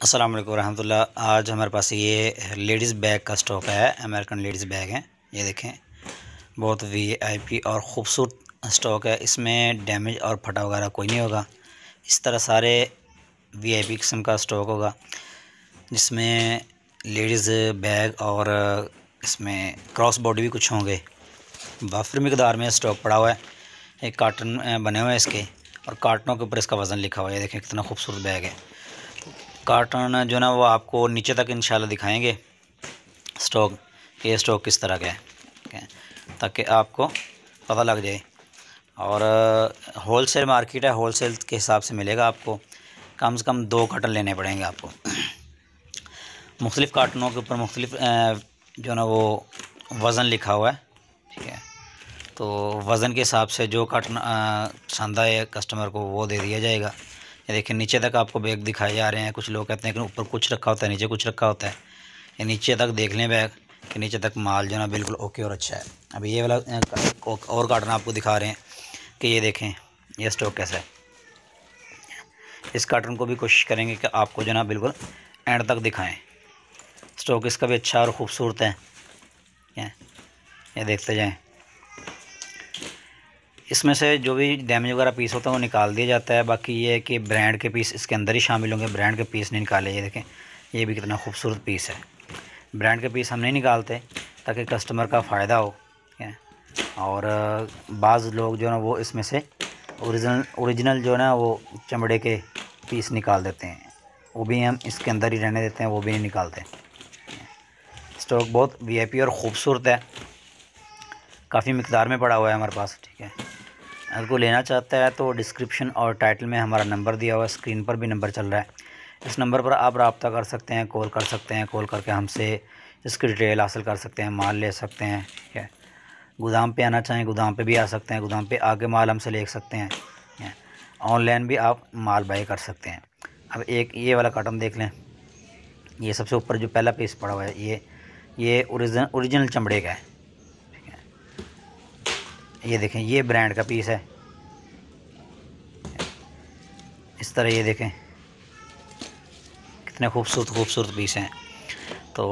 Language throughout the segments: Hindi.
अस्सलाम वालेकुम रहमतुल्लाह आज हमारे पास ये लेडीज़ बैग का स्टॉक है अमेरिकन लेडीज़ बैग है। ये देखें, बहुत वीआईपी और ख़ूबसूरत स्टॉक है। इसमें डैमेज और फटा वगैरह कोई नहीं होगा। इस तरह सारे वीआईपी किस्म का स्टॉक होगा, जिसमें लेडीज़ बैग और इसमें क्रॉस बॉडी भी कुछ होंगे। वाफर मकदार में स्टॉक पड़ा हुआ है। एक कार्टन बने हुए हैं इसके। और कार्टनों के ऊपर इसका वज़न लिखा हुआ है। देखें, कितना खूबसूरत बैग है। कार्टन जो ना, वो आपको नीचे तक इंशाल्लाह दिखाएँगे। स्टॉक ये स्टॉक किस तरह का है ताकि आपको पता लग जाए। और होल सेल मार्केट है होल सेल के हिसाब से मिलेगा आपको। कम से कम दो कार्टन लेने पड़ेंगे आपको। मुख्तलिफ़ कार्टनों के ऊपर मुख्तलिफ़ जो ना, वो वज़न लिखा हुआ है, ठीक है? तो वज़न के हिसाब से जो कार्टन पसंद आए कस्टमर को वो दे दिया जाएगा। ये देखिए, नीचे तक आपको बैग दिखाए जा रहे हैं। कुछ लोग कहते हैं कि ऊपर कुछ रखा होता है, नीचे कुछ रखा होता है। ये नीचे तक देख लें बैग कि नीचे तक माल जो ना बिल्कुल ओके और अच्छा है। अभी ये वाला और कार्टन आपको दिखा रहे हैं कि ये देखें, ये स्टॉक कैसा है। इस कार्टन को भी कोशिश करेंगे कि आपको जो ना बिल्कुल एंड तक दिखाएँ। स्टॉक इसका भी अच्छा और ख़ूबसूरत है। ये देखते जाएँ। इसमें से जो भी डैमेज वगैरह पीस होता है, वो निकाल दिया जाता है। बाकी ये है कि ब्रांड के पीस इसके अंदर ही शामिल होंगे। ब्रांड के पीस नहीं निकाले, ये देखें, ये भी कितना खूबसूरत पीस है। ब्रांड के पीस हम नहीं निकालते, ताकि कस्टमर का फ़ायदा हो और, बाज़ लोग जो है ना, वो इसमें से ओरिजिनल ओरिजिनल जो है ना, वो चमड़े के पीस निकाल देते हैं। वो भी हम इसके अंदर ही रहने देते हैं, वो भी नहीं निकालते। स्टॉक बहुत वीआईपी और ख़ूबसूरत है। काफ़ी मकदार में पड़ा हुआ है हमारे पास, ठीक है? अगर कोई लेना चाहता है तो डिस्क्रिप्शन और टाइटल में हमारा नंबर दिया हुआ है स्क्रीन पर भी नंबर चल रहा है। इस नंबर पर आप रबता कर सकते हैं कॉल कर सकते हैं कॉल करके हमसे इसकी डिटेल हासिल कर सकते हैं, माल ले सकते हैं, ठीक है। गोदाम पे आना चाहें, गोदाम पे भी आ सकते हैं, गोदाम पे आगे माल हमसे ले सकते हैं ऑनलाइन भी आप माल बाई कर सकते हैं। अब एक ये वाला काटन देख लें। ये सबसे ऊपर जो पहला पीस पड़ा हुआ है, ये ये ओरिजिनल चमड़े का है। ये देखें, ये ब्रांड का पीस है। इस तरह ये देखें, कितने खूबसूरत खूबसूरत पीस हैं। तो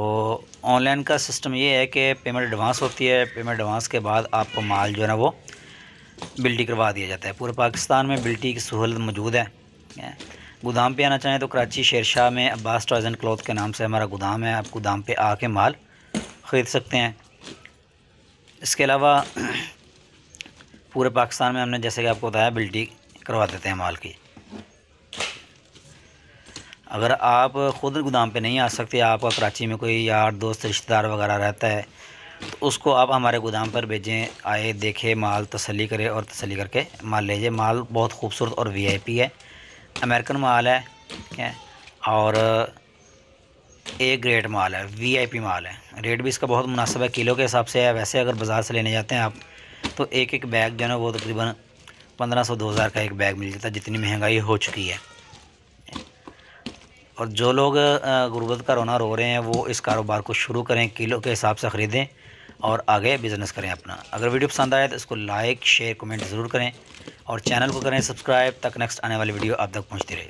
ऑनलाइन का सिस्टम ये है कि पेमेंट एडवांस होती है पेमेंट एडवांस के बाद आपको माल जो है ना वो बिल्टी करवा दिया जाता है। पूरे पाकिस्तान में बिल्टी की सहूलत मौजूद है। गोदाम पे आना चाहें तो कराची शेरशाह में अब्बास एंड क्लॉथ के नाम से हमारा गोदाम है। आप गोदाम पे आके माल ख़रीद सकते हैं। इसके अलावा पूरे पाकिस्तान में हमने, जैसे कि आपको बताया, बिल्टी करवा देते हैं माल की। अगर आप ख़ुद गोदाम पे नहीं आ सकते, आपका कराची में कोई यार, दोस्त, रिश्तेदार वगैरह रहता है तो उसको आप हमारे गोदाम पर भेजें, आए, देखें, माल तसली करे और तसली करके माल ले जाए। माल बहुत खूबसूरत और वीआईपी है, अमेरिकन माल है, ठीक है, और ए ग्रेड माल है वीआईपी माल है। रेट भी इसका बहुत मुनासिब है, किलो के हिसाब से है। वैसे अगर बाज़ार से लेने जाते हैं आप तो एक एक बैग जो है ना वो तकरीबन पंद्रह सौ, दो हज़ार का एक बैग मिल जाता है। जितनी महँगाई हो चुकी है। और जो लोग गुर्बत का रोना रो रहे हैं, वो इस कारोबार को शुरू करें, किलो के हिसाब से ख़रीदें और आगे बिज़नेस करें अपना। अगर वीडियो पसंद आए तो इसको लाइक, शेयर, कमेंट ज़रूर करें और चैनल को करें सब्सक्राइब। तक नेक्स्ट आने वाली वीडियो आप तक पहुँचती रही।